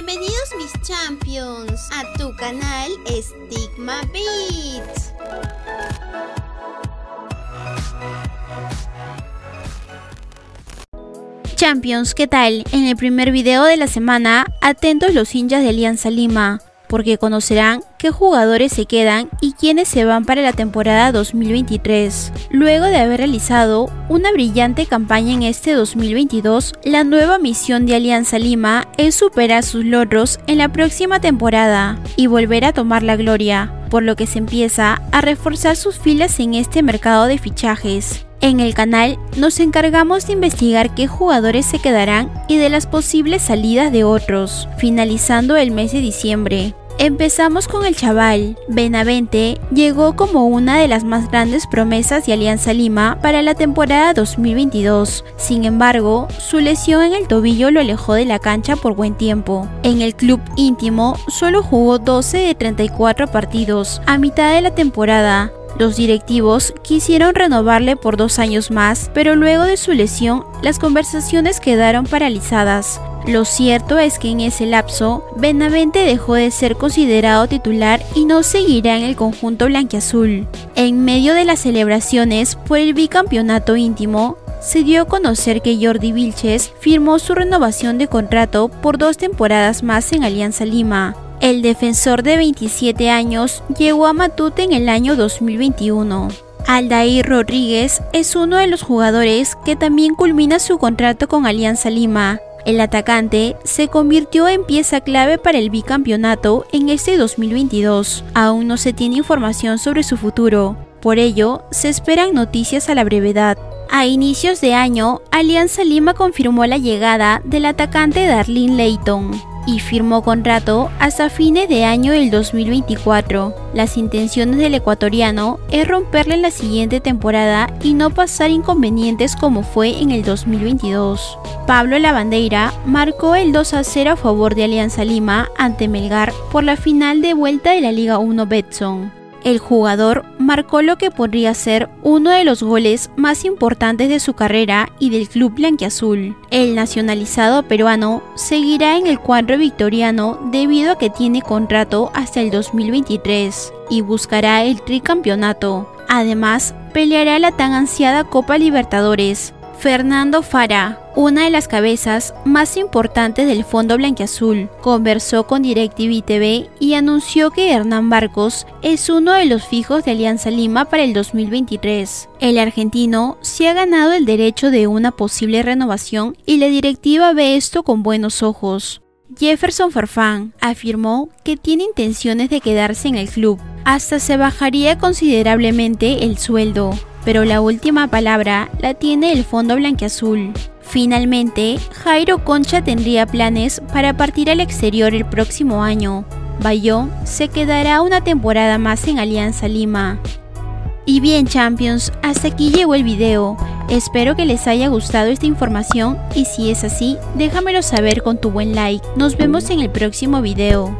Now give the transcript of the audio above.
Bienvenidos mis champions a tu canal Stigma Beats. Champions, ¿qué tal? En el primer video de la semana, atentos los hinchas de Alianza Lima, porque conocerán qué jugadores se quedan y quiénes se van para la temporada 2023. Luego de haber realizado una brillante campaña en este 2022, la nueva misión de Alianza Lima es superar sus logros en la próxima temporada y volver a tomar la gloria, por lo que se empieza a reforzar sus filas en este mercado de fichajes. En el canal nos encargamos de investigar qué jugadores se quedarán y de las posibles salidas de otros, finalizando el mes de diciembre. Empezamos con el chaval. Benavente llegó como una de las más grandes promesas de Alianza Lima para la temporada 2022. Sin embargo, su lesión en el tobillo lo alejó de la cancha por buen tiempo. En el club íntimo solo jugó 12 de 34 partidos a mitad de la temporada, los directivos quisieron renovarle por dos años más, pero luego de su lesión las conversaciones quedaron paralizadas. Lo cierto es que en ese lapso, Benavente dejó de ser considerado titular y no seguirá en el conjunto blanquiazul. En medio de las celebraciones por el bicampeonato íntimo, se dio a conocer que Jordi Vilches firmó su renovación de contrato por dos temporadas más en Alianza Lima. El defensor de 27 años llegó a Matute en el año 2021. Aldair Rodríguez es uno de los jugadores que también culmina su contrato con Alianza Lima. El atacante se convirtió en pieza clave para el bicampeonato en este 2022. Aún no se tiene información sobre su futuro, por ello se esperan noticias a la brevedad. A inicios de año, Alianza Lima confirmó la llegada del atacante Darlene Leighton y firmó contrato hasta fines de año del 2024. Las intenciones del ecuatoriano es romperle la siguiente temporada y no pasar inconvenientes como fue en el 2022. Pablo Lavandeira marcó el 2 a 0 a favor de Alianza Lima ante Melgar por la final de vuelta de la Liga 1 Betson. El jugador marcó lo que podría ser uno de los goles más importantes de su carrera y del club blanquiazul. El nacionalizado peruano seguirá en el cuadro victoriano debido a que tiene contrato hasta el 2023 y buscará el tricampeonato. Además, peleará la tan ansiada Copa Libertadores, Fernando Fara, una de las cabezas más importantes del Fondo Blanquiazul, conversó con DirecTV TV y anunció que Hernán Barcos es uno de los fijos de Alianza Lima para el 2023. El argentino se ha ganado el derecho de una posible renovación y la directiva ve esto con buenos ojos. Jefferson Farfán afirmó que tiene intenciones de quedarse en el club, hasta se bajaría considerablemente el sueldo pero la última palabra la tiene el fondo blanqueazul. Finalmente, Jairo Concha tendría planes para partir al exterior el próximo año. Bayón se quedará una temporada más en Alianza Lima. Y bien Champions, hasta aquí llegó el video. Espero que les haya gustado esta información y si es así, déjamelo saber con tu buen like. Nos vemos en el próximo video.